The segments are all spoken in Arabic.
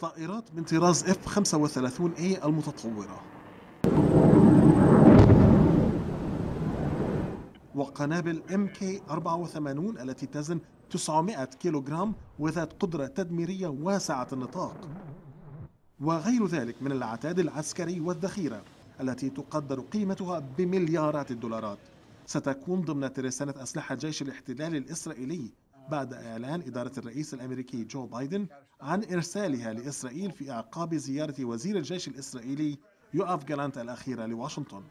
طائرات من طراز F-35A المتطورة. وقنابل MK-84 التي تزن 900 كيلوغرام وذات قدرة تدميرية واسعة النطاق. وغير ذلك من العتاد العسكري والذخيرة التي تقدر قيمتها بمليارات الدولارات. ستكون ضمن ترسانة أسلحة جيش الاحتلال الإسرائيلي بعد إعلان إدارة الرئيس الأمريكي جو بايدن عن إرسالها لإسرائيل في أعقاب زيارة وزير الجيش الإسرائيلي يوآف جالانت الأخيرة لواشنطن.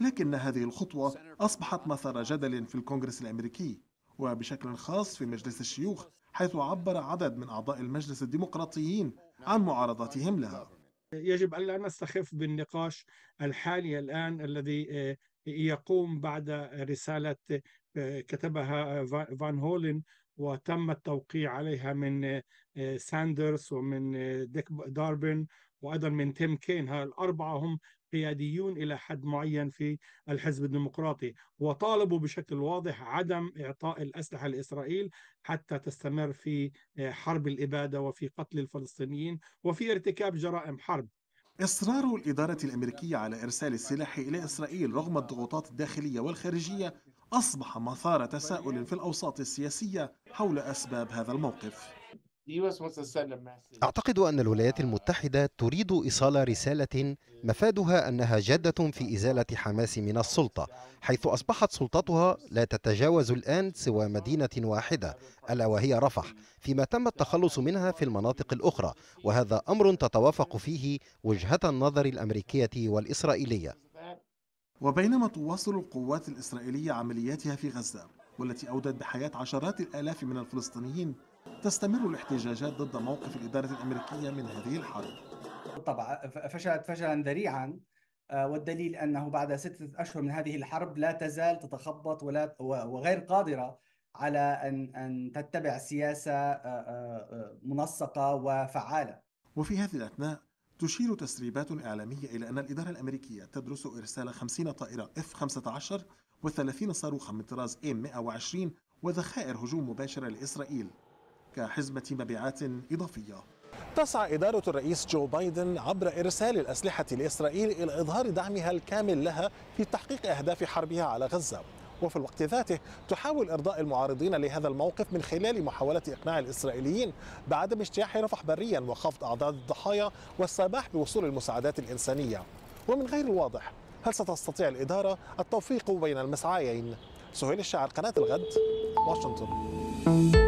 لكن هذه الخطوة أصبحت مثار جدل في الكونغرس الأمريكي وبشكل خاص في مجلس الشيوخ حيث عبر عدد من أعضاء المجلس الديمقراطيين عن معارضتهم لها. يجب ألا نستخف بالنقاش الحالي الآن الذي آه، يقوم بعد رسالة كتبها فان هولن وتم التوقيع عليها من آه، ساندرز ومن ديك داربن وأيضا من تيم كين. هالاربعه هم قياديون إلى حد معين في الحزب الديمقراطي وطالبوا بشكل واضح عدم إعطاء الأسلحة لإسرائيل حتى تستمر في حرب الإبادة وفي قتل الفلسطينيين وفي ارتكاب جرائم حرب. إصرار الإدارة الأمريكية على إرسال السلاح إلى إسرائيل رغم الضغوطات الداخلية والخارجية أصبح مثار تساؤل في الأوساط السياسية حول أسباب هذا الموقف. أعتقد أن الولايات المتحدة تريد إيصال رسالة مفادها أنها جادة في إزالة حماس من السلطة حيث أصبحت سلطتها لا تتجاوز الآن سوى مدينة واحدة ألا وهي رفح فيما تم التخلص منها في المناطق الأخرى وهذا أمر تتوافق فيه وجهة النظر الأمريكية والإسرائيلية. وبينما تواصل القوات الإسرائيلية عملياتها في غزة والتي أودت بحياة عشرات الآلاف من الفلسطينيين تستمر الاحتجاجات ضد موقف الإدارة الأمريكية من هذه الحرب. طبعا فشلت فشلا ذريعا. آه، والدليل أنه بعد ستة أشهر من هذه الحرب لا تزال تتخبط ولا وغير قادرة على أن أن تتبع سياسة آه، آه، منسقة وفعالة. وفي هذه الأثناء تشير تسريبات إعلامية إلى أن الإدارة الأمريكية تدرس إرسال 50 طائرة F-15 و30 صاروخا من طراز M120 وذخائر هجوم مباشرة لإسرائيل كحزمة مبيعات إضافية. تسعى إدارة الرئيس جو بايدن عبر إرسال الأسلحة لإسرائيل إلى إظهار دعمها الكامل لها في تحقيق أهداف حربها على غزة. وفي الوقت ذاته تحاول إرضاء المعارضين لهذا الموقف من خلال محاولة إقناع الإسرائيليين بعدم اجتياح رفح بريا وخفض أعداد الضحايا والسماح بوصول المساعدات الإنسانية ومن غير الواضح هل ستستطيع الإدارة التوفيق بين المسعيين؟ سهيل الشاعر قناة الغد واشنطن